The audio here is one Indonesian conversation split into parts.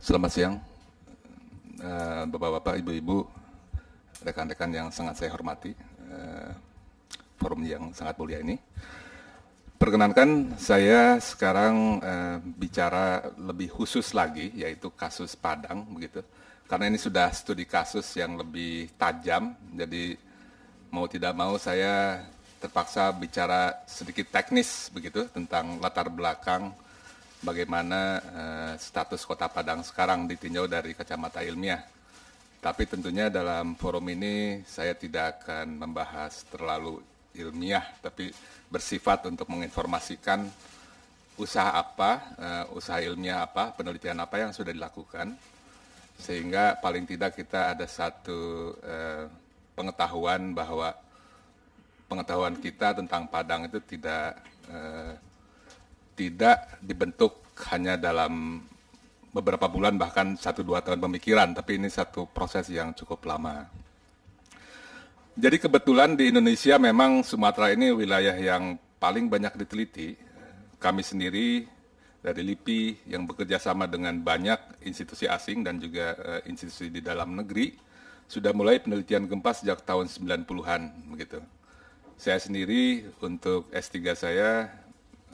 Selamat siang, eh, Bapak-Bapak, Ibu-Ibu, rekan-rekan yang sangat saya hormati, eh, forum yang sangat mulia ini. Perkenankan saya sekarang eh, bicara lebih khusus lagi, yaitu kasus Padang, begitu. Karena ini sudah studi kasus yang lebih tajam, jadi mau tidak mau saya terpaksa bicara sedikit teknis begitu tentang latar belakang bagaimana uh, status Kota Padang sekarang ditinjau dari kacamata ilmiah. Tapi tentunya dalam forum ini saya tidak akan membahas terlalu ilmiah, tapi bersifat untuk menginformasikan usaha apa, uh, usaha ilmiah apa, penelitian apa yang sudah dilakukan, sehingga paling tidak kita ada satu uh, pengetahuan bahwa pengetahuan kita tentang Padang itu tidak eh, tidak dibentuk hanya dalam beberapa bulan bahkan satu dua tahun pemikiran, tapi ini satu proses yang cukup lama. Jadi kebetulan di Indonesia memang Sumatera ini wilayah yang paling banyak diteliti. Kami sendiri dari LIPI yang bekerja sama dengan banyak institusi asing dan juga uh, institusi di dalam negeri sudah mulai penelitian gempa sejak tahun 90-an begitu. Saya sendiri untuk S3 saya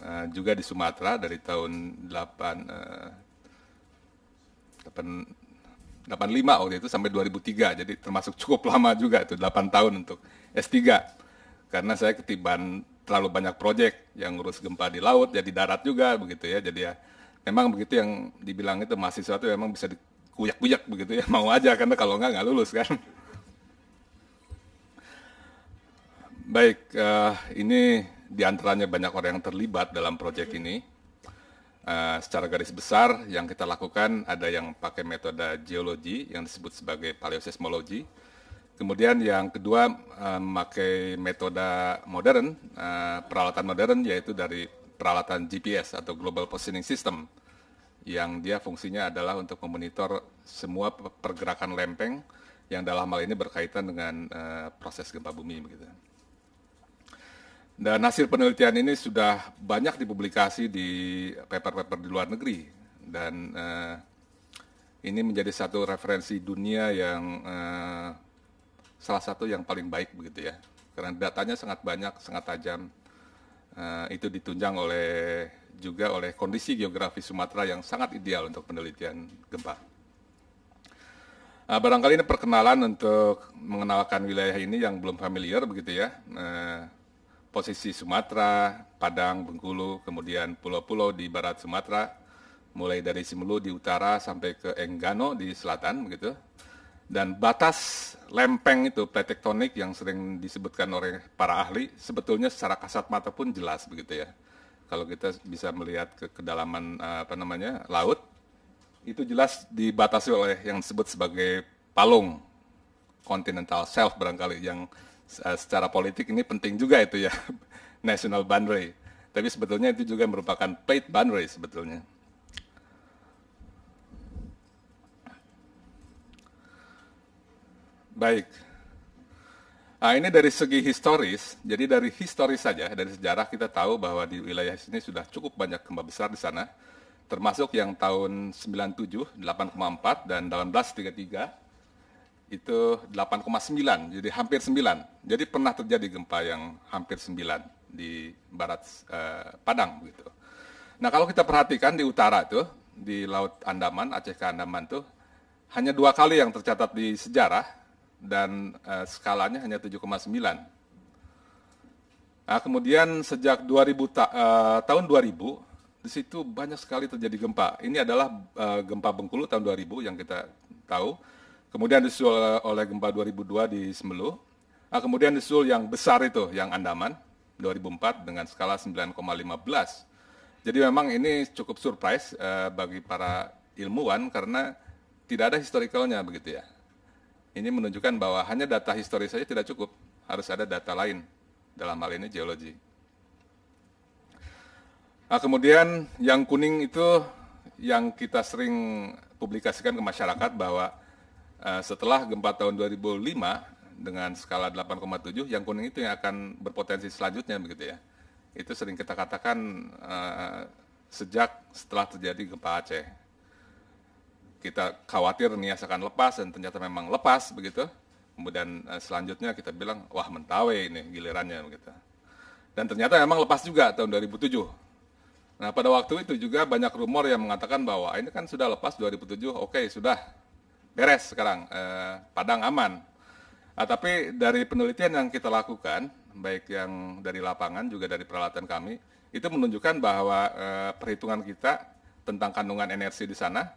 uh, juga di Sumatera dari tahun 8, uh, 8 85 waktu itu sampai 2003. Jadi termasuk cukup lama juga itu 8 tahun untuk S3. Karena saya ketiban terlalu banyak proyek yang ngurus gempa di laut, jadi darat juga begitu ya. Jadi ya memang begitu yang dibilang itu mahasiswa itu memang bisa dikuyak-kuyak begitu ya. Mau aja karena kalau enggak nggak lulus kan. Baik, uh, ini di antaranya banyak orang yang terlibat dalam proyek ini. Uh, secara garis besar yang kita lakukan ada yang pakai metode geologi yang disebut sebagai paleoseismologi. Kemudian yang kedua uh, memakai metode modern, uh, peralatan modern yaitu dari peralatan GPS atau Global Positioning System yang dia fungsinya adalah untuk memonitor semua pergerakan lempeng yang dalam hal ini berkaitan dengan uh, proses gempa bumi begitu. Dan hasil penelitian ini sudah banyak dipublikasi di paper-paper di luar negeri dan uh, ini menjadi satu referensi dunia yang uh, salah satu yang paling baik begitu ya karena datanya sangat banyak sangat tajam uh, itu ditunjang oleh juga oleh kondisi geografi Sumatera yang sangat ideal untuk penelitian gempa. Uh, barangkali ini perkenalan untuk mengenalkan wilayah ini yang belum familiar begitu ya. Uh, posisi Sumatera, Padang, Bengkulu, kemudian pulau-pulau di barat Sumatera, mulai dari Simelu di utara sampai ke Enggano di selatan begitu. Dan batas lempeng itu tektonik yang sering disebutkan oleh para ahli sebetulnya secara kasat mata pun jelas begitu ya. Kalau kita bisa melihat ke kedalaman apa namanya laut itu jelas dibatasi oleh yang disebut sebagai palung continental shelf barangkali yang Eh, secara politik ini penting juga itu ya, national boundary. Tapi sebetulnya itu juga merupakan plate boundary sebetulnya. Baik. Nah, ini dari segi historis, jadi dari historis saja, dari sejarah kita tahu bahwa di wilayah sini sudah cukup banyak gempa besar di sana, termasuk yang tahun 97, 8,4 dan 1833 itu 8,9, jadi hampir 9. Jadi pernah terjadi gempa yang hampir 9 di barat eh, Padang gitu. Nah kalau kita perhatikan di utara itu, di Laut Andaman, Aceh ke Andaman tuh hanya dua kali yang tercatat di sejarah dan eh, skalanya hanya 7,9. Nah, kemudian sejak 2000 ta uh, tahun 2000 di situ banyak sekali terjadi gempa. Ini adalah uh, gempa Bengkulu tahun 2000 yang kita tahu. Kemudian disusul oleh gempa 2002 di Semelu. Nah, kemudian disusul yang besar itu, yang Andaman, 2004 dengan skala 9,15. Jadi memang ini cukup surprise uh, bagi para ilmuwan karena tidak ada historicalnya begitu ya. Ini menunjukkan bahwa hanya data historis saja tidak cukup, harus ada data lain dalam hal ini geologi. Nah, kemudian yang kuning itu yang kita sering publikasikan ke masyarakat bahwa Eh, setelah gempa tahun 2005 dengan skala 8,7 yang kuning itu yang akan berpotensi selanjutnya begitu ya. Itu sering kita katakan uh, sejak setelah terjadi gempa Aceh. kita khawatir Nias akan lepas dan ternyata memang lepas begitu. Kemudian uh, selanjutnya kita bilang wah Mentawai ini gilirannya begitu. Dan ternyata memang lepas juga tahun 2007. Nah pada waktu itu juga banyak rumor yang mengatakan bahwa ini kan sudah lepas 2007, oke okay, sudah beres sekarang, uh, Padang aman. Nah, tapi dari penelitian yang kita lakukan, baik yang dari lapangan juga dari peralatan kami, itu menunjukkan bahwa uh, perhitungan kita tentang kandungan energi di sana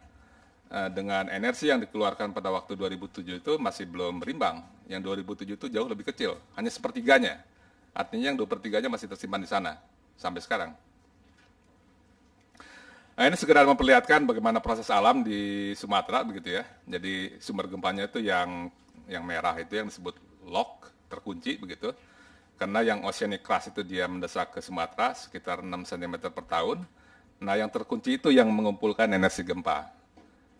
Eh, dengan energi yang dikeluarkan pada waktu 2007 itu masih belum berimbang. Yang 2007 itu jauh lebih kecil, hanya sepertiganya. Artinya yang dua pertiganya masih tersimpan di sana sampai sekarang. Nah ini sekedar memperlihatkan bagaimana proses alam di Sumatera begitu ya. Jadi sumber gempanya itu yang yang merah itu yang disebut lock terkunci begitu. Karena yang oceanic crust itu dia mendesak ke Sumatera sekitar 6 cm per tahun. Nah yang terkunci itu yang mengumpulkan energi gempa.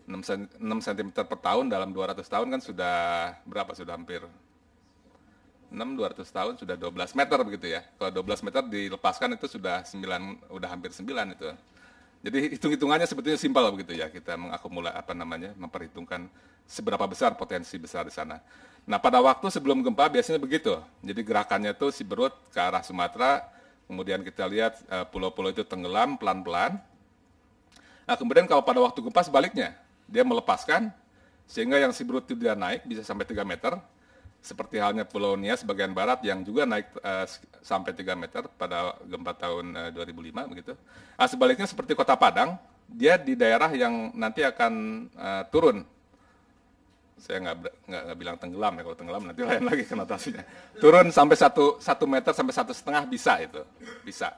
6, 6 cm per tahun dalam 200 tahun kan sudah berapa? Sudah hampir 6 200 tahun sudah 12 meter begitu ya. Kalau 12 meter dilepaskan itu sudah 9 udah hampir 9 itu. Jadi hitung-hitungannya sebetulnya simpel begitu ya. Kita mengakumulasi apa namanya? memperhitungkan seberapa besar potensi besar di sana. Nah, pada waktu sebelum gempa biasanya begitu. Jadi gerakannya itu si berut ke arah Sumatera, kemudian kita lihat eh, pulau-pulau uh, itu tenggelam pelan-pelan. Nah, kemudian kalau pada waktu gempa sebaliknya, dia melepaskan sehingga yang si brut itu dia naik bisa sampai 3 meter seperti halnya Pulau Nias bagian barat yang juga naik uh, sampai 3 meter pada gempa tahun uh, eh, 2005 begitu. Nah, sebaliknya seperti Kota Padang, dia di daerah yang nanti akan uh, turun. Saya nggak bilang tenggelam ya kalau tenggelam nanti lain lagi konotasinya. Turun sampai satu satu meter sampai satu setengah bisa itu bisa.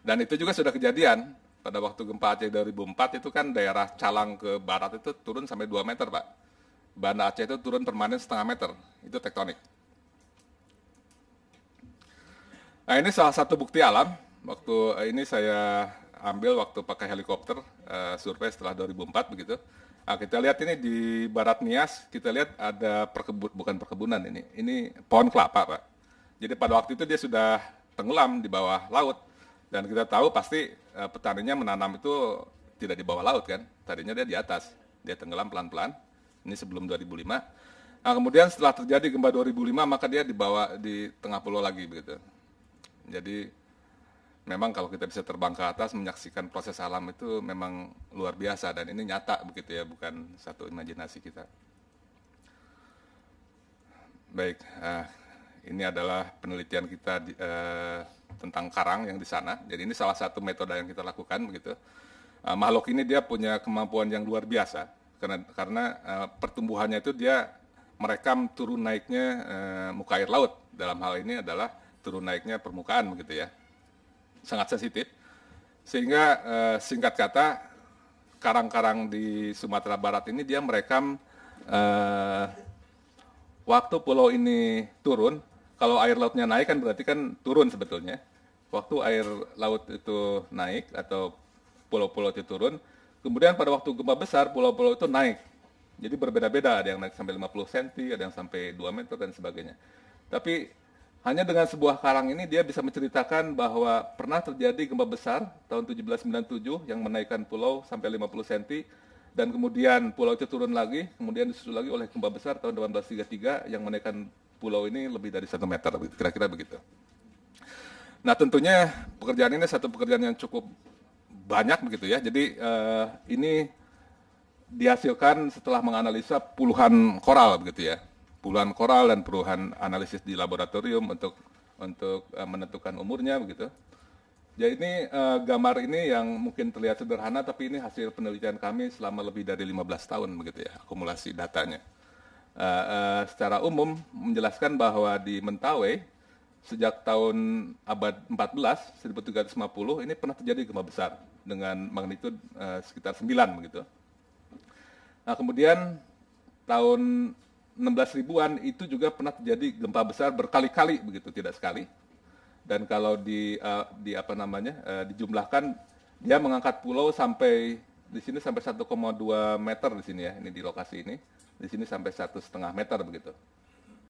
Dan itu juga sudah kejadian pada waktu gempa Aceh 2004 itu kan daerah Calang ke barat itu turun sampai 2 meter Pak. Banda Aceh itu turun permanen setengah meter, itu tektonik. Nah ini salah satu bukti alam, waktu eh, ini saya ambil waktu pakai helikopter uh, survei setelah 2004 begitu. Nah, kita lihat ini di barat Nias, kita lihat ada perkebun bukan perkebunan ini, ini pohon kelapa Pak. Jadi pada waktu itu dia sudah tenggelam di bawah laut dan kita tahu pasti uh, petaninya menanam itu tidak di bawah laut kan, tadinya dia di atas, dia tenggelam pelan-pelan. Ini sebelum 2005. Nah, kemudian setelah terjadi gempa 2005 maka dia dibawa di tengah pulau lagi begitu. Jadi memang kalau kita bisa terbang ke atas menyaksikan proses alam itu memang luar biasa dan ini nyata begitu ya, bukan satu imajinasi kita. Baik, uh, ini adalah penelitian kita di, uh, tentang karang yang di sana. Jadi ini salah satu metode yang kita lakukan begitu. Uh, makhluk ini dia punya kemampuan yang luar biasa karena karena uh, pertumbuhannya itu dia merekam turun naiknya uh, muka air laut. Dalam hal ini adalah turun naiknya permukaan begitu ya. Sangat sensitif. Sehingga uh, singkat kata karang-karang di Sumatera Barat ini dia merekam uh, waktu pulau ini turun kalau air lautnya naik kan berarti kan turun sebetulnya waktu air laut itu naik atau pulau-pulau itu turun, kemudian pada waktu gempa besar pulau-pulau itu naik. Jadi berbeda-beda, ada yang naik sampai 50 cm, ada yang sampai 2 meter dan sebagainya. Tapi hanya dengan sebuah karang ini dia bisa menceritakan bahwa pernah terjadi gempa besar tahun 1797 yang menaikkan pulau sampai 50 cm dan kemudian pulau itu turun lagi, kemudian disusul lagi oleh gempa besar tahun 1833 yang menaikkan pulau ini lebih dari satu meter, kira-kira begitu. Nah tentunya pekerjaan ini satu pekerjaan yang cukup banyak begitu ya. Jadi uh, ini dihasilkan setelah menganalisa puluhan koral begitu ya, puluhan koral dan puluhan analisis di laboratorium untuk untuk uh, menentukan umurnya begitu. Jadi ini uh, gambar ini yang mungkin terlihat sederhana tapi ini hasil penelitian kami selama lebih dari 15 tahun begitu ya, akumulasi datanya. Uh, uh, secara umum menjelaskan bahwa di Mentawai sejak tahun abad 14 1350 ini pernah terjadi gempa besar dengan magnitudo uh, sekitar 9 begitu. Nah, kemudian tahun 16 ribuan itu juga pernah terjadi gempa besar berkali-kali begitu, tidak sekali. Dan kalau di uh, di apa namanya? Uh, dijumlahkan dia mengangkat pulau sampai di sini sampai 1,2 meter di sini ya, ini di lokasi ini. Di sini sampai satu setengah meter begitu.